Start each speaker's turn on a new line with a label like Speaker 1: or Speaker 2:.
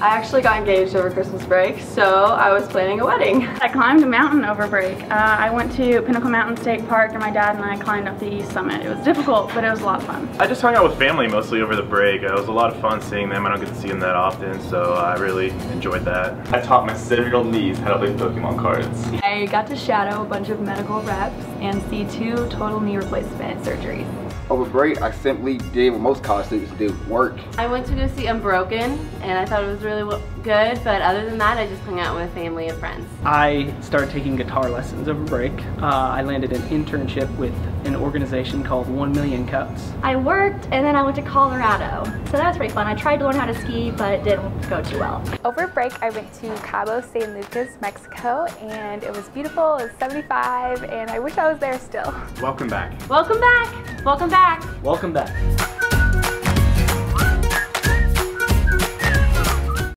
Speaker 1: I actually got engaged over Christmas break, so I was planning a wedding.
Speaker 2: I climbed a mountain over break. Uh, I went to Pinnacle Mountain State Park and my dad and I climbed up the east summit. It was difficult, but it was a lot of fun.
Speaker 3: I just hung out with family mostly over the break. It was a lot of fun seeing them. I don't get to see them that often, so I really enjoyed that.
Speaker 4: I taught my seven-year-old niece how to play Pokemon cards.
Speaker 1: I got to shadow a bunch of medical reps and see two total knee replacement surgeries.
Speaker 5: Over break, I simply did what most college students do, work.
Speaker 6: I went to go see Unbroken, and I thought it was really good, but other than that, I just hung out with family and friends.
Speaker 7: I started taking guitar lessons over break. Uh, I landed an internship with an organization called 1 Million Cups.
Speaker 8: I worked and then I went to Colorado. So that was pretty fun. I tried to learn how to ski, but it didn't go too well.
Speaker 9: Over break, I went to Cabo San Lucas, Mexico, and it was beautiful. It was 75, and I wish I was there still.
Speaker 4: Welcome back.
Speaker 6: Welcome back. Welcome back.
Speaker 7: Welcome back.